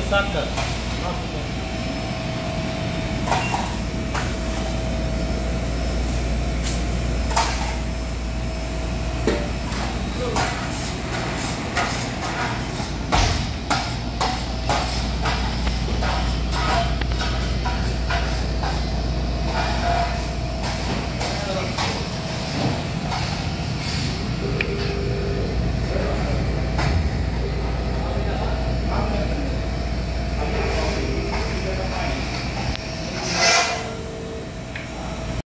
साखर